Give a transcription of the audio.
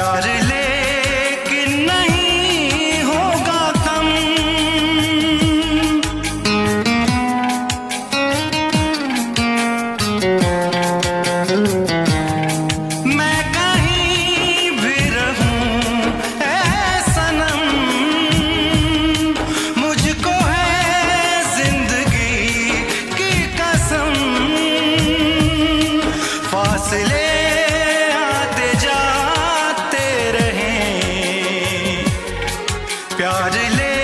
प्यार। लेकिन नहीं होगा कम। मैं कहीं भी रहूँ सनम मुझको है ज़िंदगी की कसम। फासले i yaar le